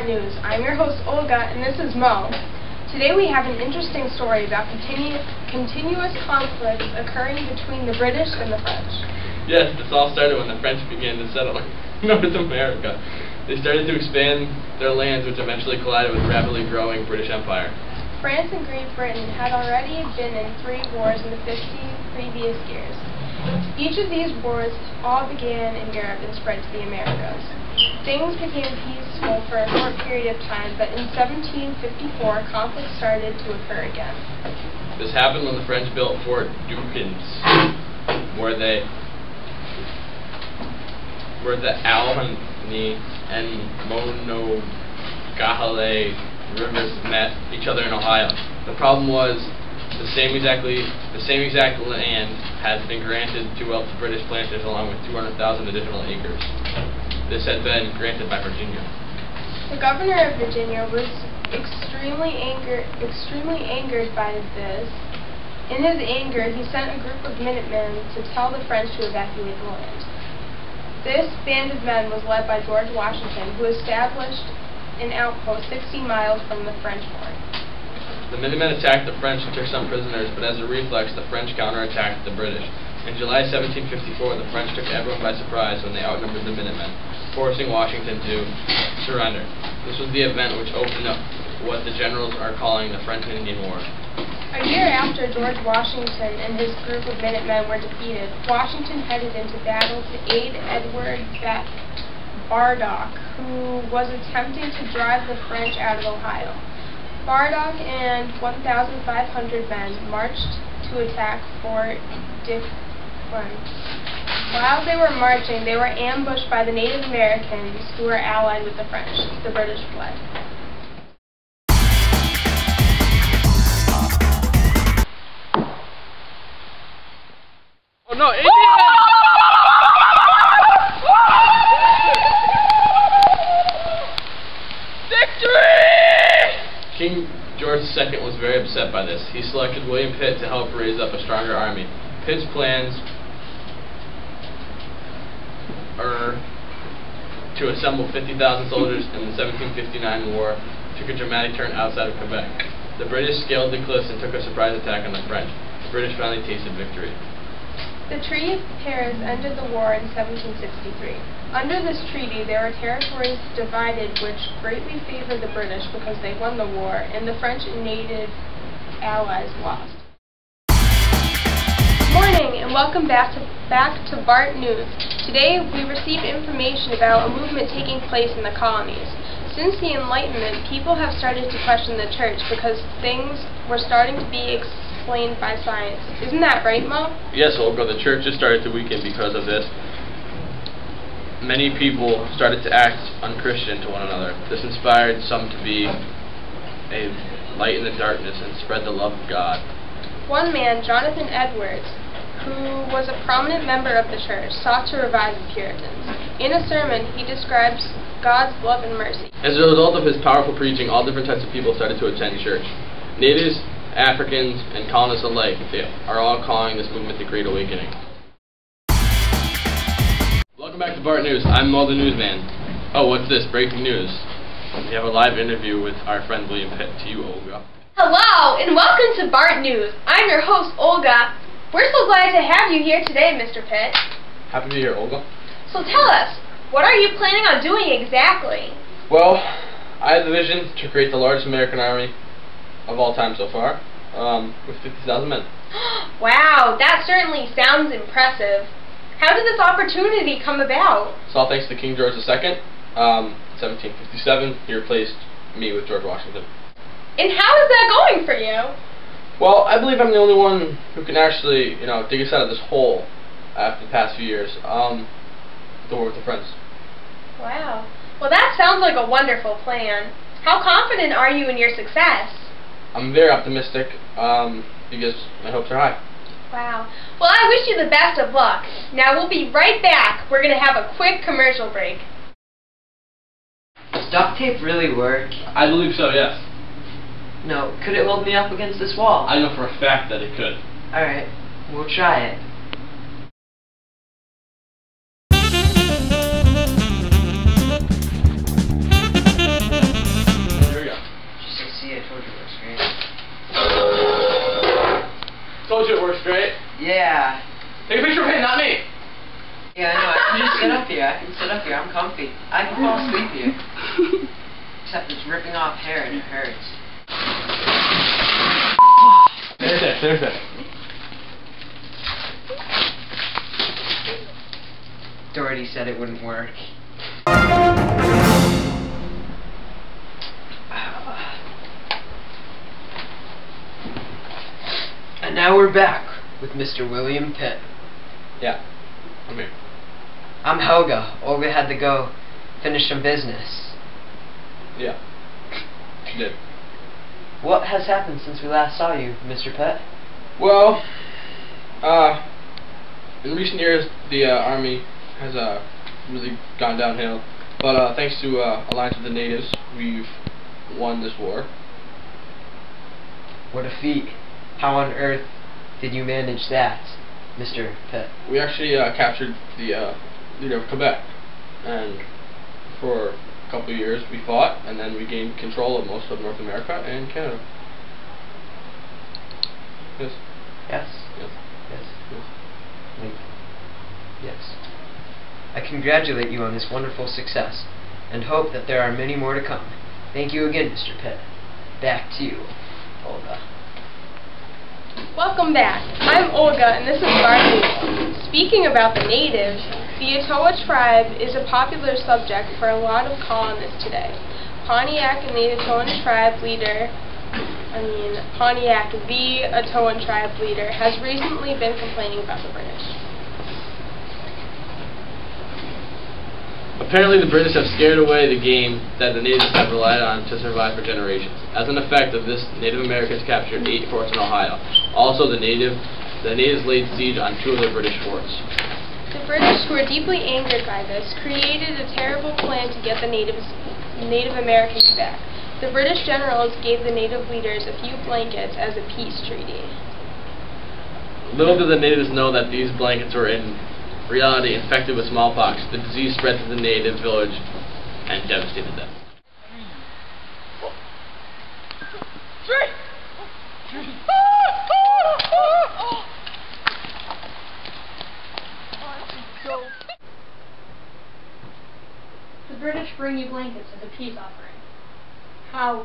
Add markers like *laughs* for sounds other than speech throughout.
News. I'm your host Olga, and this is Mo. Today we have an interesting story about continu continuous conflicts occurring between the British and the French. Yes, this all started when the French began to settle *laughs* North America. They started to expand their lands, which eventually collided with rapidly growing British Empire. France and Great Britain had already been in three wars in the 50 previous years. Each of these wars all began in Europe and spread to the Americas. Things became peaceful for a short period of time, but in 1754 conflict started to occur again. This happened when the French built Fort Duquesne, where they where the Allegheny and Monongahela rivers met each other in Ohio. The problem was the same exactly the same exact land has been granted to wealthy British planters along with 200,000 additional acres. This had been granted by Virginia. The governor of Virginia was extremely angered, extremely angered by this. In his anger, he sent a group of Minutemen to tell the French to evacuate the land. This band of men was led by George Washington, who established an outpost 60 miles from the French fort. The Minutemen attacked the French and took some prisoners, but as a reflex, the French counterattacked the British. In July 1754, the French took everyone by surprise when they outnumbered the Minutemen forcing Washington to surrender. This was the event which opened up what the generals are calling the French and Indian War. A year after George Washington and his group of Minutemen were defeated, Washington headed into battle to aid Edward ba Braddock, who was attempting to drive the French out of Ohio. Braddock and 1,500 men marched to attack Fort Duquesne. While they were marching, they were ambushed by the Native Americans who were allied with the French. The British fled. Oh no, Indians! Victory! King George II was very upset by this. He selected William Pitt to help raise up a stronger army. Pitt's plans to assemble 50,000 soldiers in the 1759 war took a dramatic turn outside of Quebec. The British scaled the cliffs and took a surprise attack on the French. The British finally tasted victory. The Treaty of Paris ended the war in 1763. Under this treaty, there were territories divided which greatly favored the British because they won the war, and the French and native allies lost. Morning, and welcome back to, back to Bart News. Today we receive information about a movement taking place in the colonies. Since the Enlightenment, people have started to question the church because things were starting to be explained by science. Isn't that right, Mo? Yes, Olga. The church has started to weaken because of this. Many people started to act unchristian to one another. This inspired some to be a light in the darkness and spread the love of God. One man, Jonathan Edwards, who was a prominent member of the church, sought to revive the Puritans. In a sermon, he describes God's love and mercy. As a result of his powerful preaching, all different types of people started to attend church. Natives, Africans, and colonists alike they are all calling this movement the Great Awakening. Welcome back to Bart News. I'm Mo the Newsman. Oh, what's this? Breaking news. We have a live interview with our friend William Pitt. To you, Olga. Hello, and welcome to Bart News. I'm your host, Olga, we're so glad to have you here today, Mr. Pitt. Happy to be here, Olga. So tell us, what are you planning on doing exactly? Well, I have the vision to create the largest American army of all time so far, um, with 50,000 men. *gasps* wow, that certainly sounds impressive. How did this opportunity come about? It's all thanks to King George II. Um, 1757, he replaced me with George Washington. And how is that going for you? Well, I believe I'm the only one who can actually, you know, dig us out of this hole after the past few years. Um, the war with the friends. Wow. Well, that sounds like a wonderful plan. How confident are you in your success? I'm very optimistic, um, because my hopes are high. Wow. Well, I wish you the best of luck. Now, we'll be right back. We're going to have a quick commercial break. Does duct tape really work? I believe so, yes. No. Could it hold me up against this wall? I know for a fact that it could. Alright. We'll try it. There we go. Just see, I told you it. Told you it works great. Yeah. Take a picture of him, not me. Yeah, I know. I can just sit up here. I can sit up here. I'm comfy. I can fall asleep here. *laughs* Except it's ripping off hair and it hurts. There's it, there's it. Doherty said it wouldn't work. And now we're back with Mr. William Pitt. Yeah. I'm here. I'm Helga. Olga had to go finish some business. Yeah. She did. What has happened since we last saw you, Mr. Pitt? Well, uh, in recent years, the uh, army has uh, really gone downhill. But uh, thanks to uh, alliance with the natives, we've won this war. What a feat. How on earth did you manage that, Mr. Pitt? We actually uh, captured the uh, leader of Quebec, and for couple of years we fought, and then we gained control of most of North America and Canada. Yes. Yes? Yes. Yes. yes. Yes. I congratulate you on this wonderful success, and hope that there are many more to come. Thank you again, Mr. Pitt. Back to you, Olga. Welcome back. I'm Olga, and this is Barney. Speaking about the natives, the Ottawa tribe is a popular subject for a lot of colonists today. Pontiac and the Ottawa tribe leader, I mean, Pontiac, the Ottawa tribe leader, has recently been complaining about the British. Apparently, the British have scared away the game that the natives have relied on to survive for generations. As an effect of this, Native Americans captured eight forts in Ohio. Also, the native the natives laid siege on two of the British forts. The British, who were deeply angered by this, created a terrible plan to get the natives, Native Americans back. The British generals gave the native leaders a few blankets as a peace treaty. Little did the natives know that these blankets were in reality infected with smallpox. The disease spread to the native village and devastated them. Three. The British bring you blankets as a peace offering. How?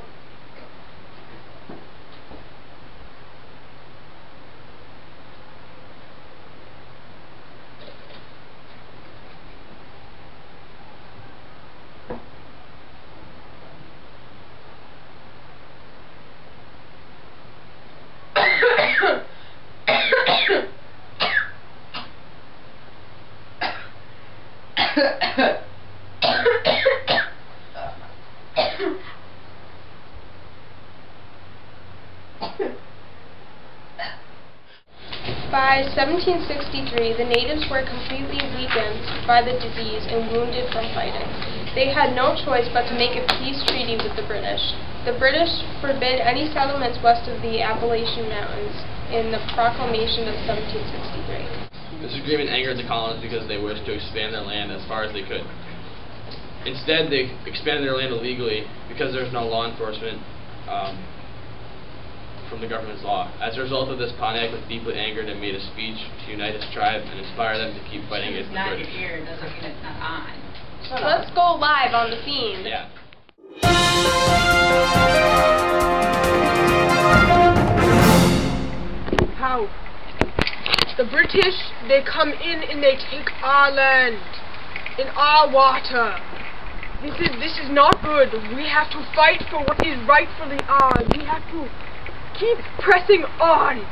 By 1763, the natives were completely weakened by the disease and wounded from fighting. They had no choice but to make a peace treaty with the British. The British forbid any settlements west of the Appalachian Mountains in the proclamation of 1763. This agreement angered the colonists because they wished to expand their land as far as they could. Instead, they expanded their land illegally because there's no law enforcement um, from the government's law. As a result of this, Pontiac was deeply angered and made a speech to unite his tribe and inspire them to keep fighting against It's the not British. here doesn't mean it's not on. Let's go live on the scene. Yeah. How? The British, they come in and they take our land, in our water. This is this is not good. We have to fight for what is rightfully ours. We have to keep pressing on.